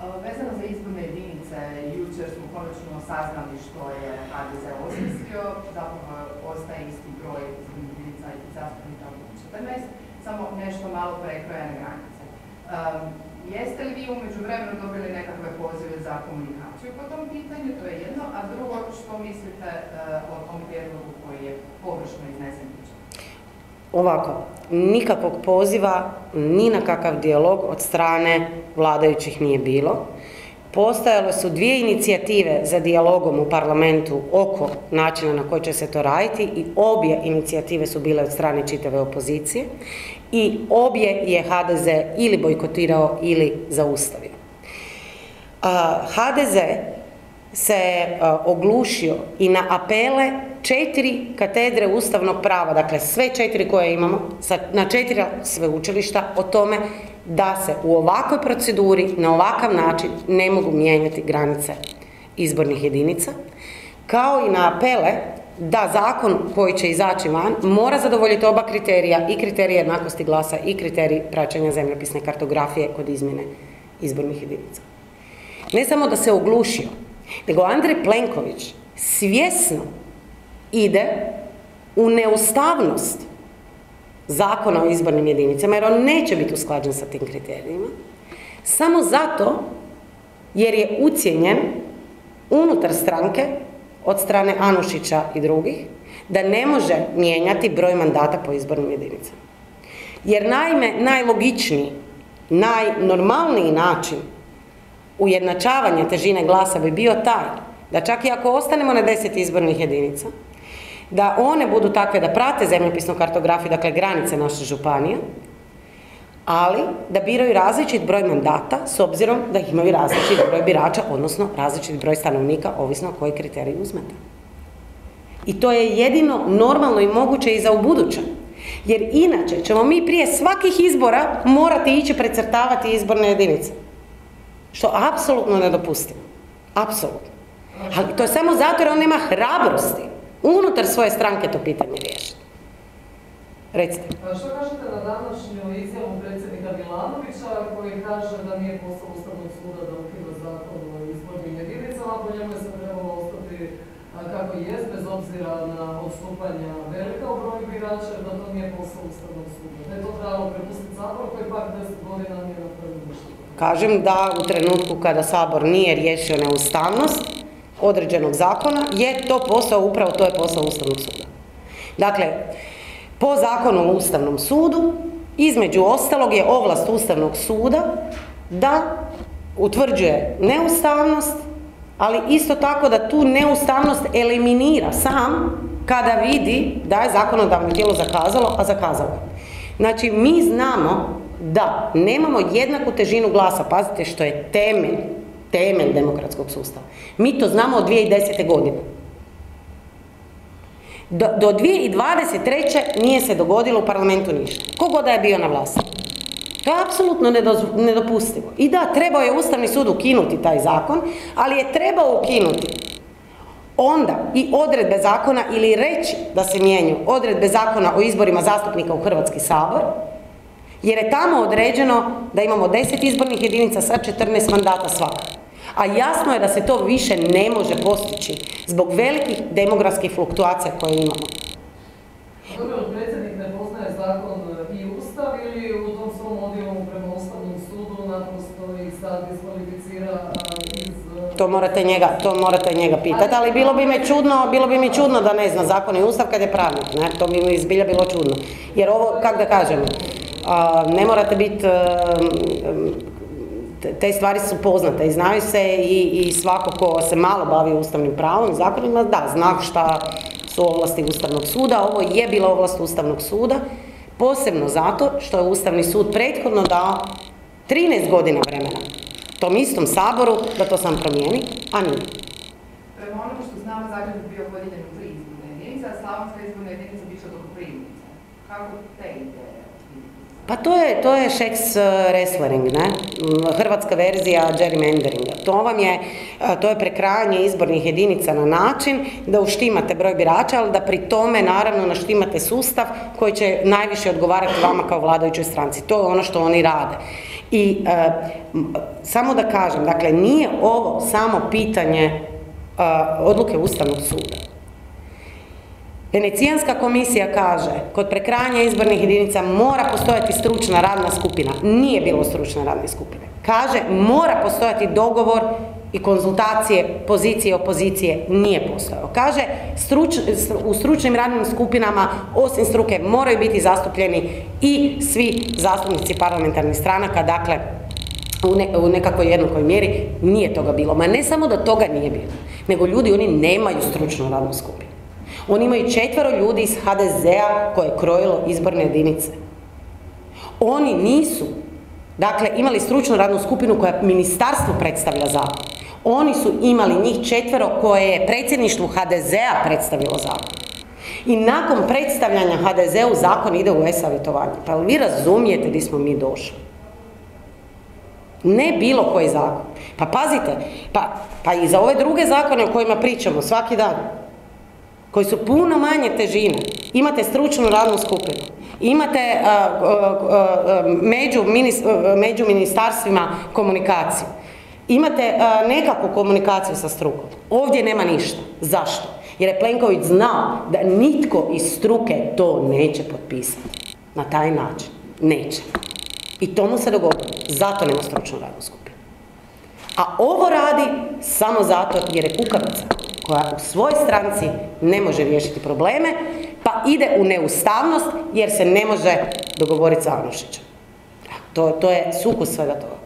Vezano za izborne jedinice, jučer smo konačno saznali što je HDZ osmislio, zapravo ostaje isti broj izbornih jedinica i zastupnika od 14, samo nešto malo prekrojene granice. Jeste li vi umeđu vremenu dobili nekakve pozive za komunikaciju po tom pitanju, to je jedno, a drugo, što mislite uh, o tom prijedlogu koji je površno iznesen Ovako, nikakvog poziva, ni na kakav dijalog od strane vladajućih nije bilo. Postojale su dvije inicijative za dijalogom u parlamentu oko načina na koji će se to raditi i obje inicijative su bile od strane čitave opozicije i obje je HDZ ili bojkotirao ili zaustavio. HDZ se oglušio i na apele četiri katedre ustavnog prava, dakle sve četiri koje imamo, na četiri sveučilišta o tome da se u ovakvoj proceduri, na ovakav način ne mogu mijenjati granice izbornih jedinica, kao i na apele da zakon koji će izaći van mora zadovoljiti oba kriterija i kriterije jednakosti glasa i kriterij praćenja zemljopisne kartografije kod izmjene izbornih jedinica. Ne samo da se oglušio, nego Andrej Plenković svjesno ide u neustavnost zakona o izbornim jedinicama, jer on neće biti usklađen sa tim kriterijima, samo zato jer je ucijenjen unutar stranke od strane Anušića i drugih, da ne može mijenjati broj mandata po izbornim jedinicama. Jer naime, najlogičniji, najnormalniji način ujednačavanja težine glasa bi bio taj da čak i ako ostanemo na deset izbornih jedinica, da one budu takve da prate zemljopisnu kartografiju, dakle granice naše županije, ali da biraju različit broj mandata s obzirom da imaju različit broj birača, odnosno različit broj stanovnika, ovisno koji kriterij uzmete. I to je jedino normalno i moguće i za ubuduće. Jer inače ćemo mi prije svakih izbora morati ići precrtavati izborne jedinice. Što apsolutno nedopustivo. Apsolutno. Ali to je samo zato jer on nema hrabrosti unutar svoje stranke to pitanje riješiti. Recite. A što kažete na današnju izjavu predsjednika Milanovića koji kaže da nije posao Ustavnog suda da ukida zakon o izbornim jedinicama, po njemu je se trebalo ostati kako jest, bez obzira na odstupanja velika u broju birača, da to nije posao Ustavnog suda. Da je to trebalo prepustiti Sabor koji pak 10 godina nije napravio ništa. Kažem da u trenutku kada Sabor nije riješio neustavnost, određenog zakona je to posao, upravo to je posao Ustavnog suda. Dakle, po zakonu o Ustavnom sudu, između ostalog je ovlast Ustavnog suda da utvrđuje neustavnost, ali isto tako da tu neustavnost eliminira sam kada vidi da je zakonodavno tijelo zakazalo, a zakazalo Znači, mi znamo da nemamo jednaku težinu glasa, pazite što je temelj temelj demokratskog sustava. Mi to znamo od 2010. godine. Do, do 2023. nije se dogodilo u parlamentu ništa. Kogo da je bio na vlasti. To je apsolutno nedopustivo. I da, trebao je Ustavni sud ukinuti taj zakon, ali je trebao ukinuti onda i odredbe zakona ili reći da se mijenju odredbe zakona o izborima zastupnika u Hrvatski sabor, jer je tamo određeno da imamo 10 izbornih jedinica sa 14 mandata svaka a jasno je da se to više ne može postići zbog velikih demografskih fluktuacija koje imamo. Dobro, predsjednik ne poznaje zakon i ustav ili u tom svom odjelu prema Ustavnom sudu naprosto i sad diskvalificira iz... To morate njega, to morate njega pitati, ali bilo bi me čudno, bilo bi mi čudno da ne zna zakon i ustav kad je pravnik, ne? To bi mi zbilja bilo čudno. Jer ovo, kak da kažem, ne morate biti te stvari su poznate i znaju se i, i svako ko se malo bavi ustavnim pravom i zakonima, da, zna šta su ovlasti Ustavnog suda. Ovo je bila ovlast Ustavnog suda, posebno zato što je Ustavni sud prethodno dao 13 godina vremena tom istom saboru da to sam promijeni, a nije. Prema onome što znamo, Zagreb bio podijeljen u tri izborne jedinice, a Slavonska izborna jedinica biće do Koprivnice. Pa to je, to je Shakes uh, wrestling, ne? Mm, hrvatska verzija gerrymanderinga. To vam je, uh, to je prekrajanje izbornih jedinica na način da uštimate broj birača, ali da pri tome naravno naštimate sustav koji će najviše odgovarati vama kao vladajućoj stranci. To je ono što oni rade. I e, samo da kažem, dakle nije ovo samo pitanje e, odluke Ustavnog suda. Venecijanska komisija kaže, kod prekrajanja izbornih jedinica mora postojati stručna radna skupina. Nije bilo stručne radne skupine. Kaže, mora postojati dogovor i konzultacije pozicije i opozicije. Nije postojao. Kaže, struč, u stručnim radnim skupinama, osim struke, moraju biti zastupljeni i svi zastupnici parlamentarnih stranaka, dakle, u, ne, u nekakvoj jednakoj mjeri nije toga bilo. Ma ne samo da toga nije bilo, nego ljudi, oni nemaju stručnu radnu skupinu. Oni imaju četvero ljudi iz HDZ-a koje je krojilo izborne jedinice. Oni nisu, dakle, imali stručnu radnu skupinu koja ministarstvu predstavlja zakon. Oni su imali njih četvero koje je predsjedništvu HDZ-a predstavilo zakon. I nakon predstavljanja HDZ-u zakon ide u e-savjetovanje. Pa jel vi razumijete di smo mi došli? Ne bilo koji zakon. Pa pazite, pa, pa i za ove druge zakone o kojima pričamo svaki dan, koji su puno manje težine. Imate stručnu radnu skupinu, imate uh, uh, među, minis, među ministarstvima komunikaciju, imate nekakvu komunikaciju sa strukom. Ovdje nema ništa. Zašto? Jer je Plenković znao da nitko iz struke to neće potpisati. Na taj način. Neće. I to mu se dogodilo. Zato nema stručnu radnu skupinu. A ovo radi samo zato jer je kukavica koja u svojoj stranci ne može riješiti probleme, pa ide u neustavnost jer se ne može dogovoriti sa Anušićem. To, to je sukus svega toga.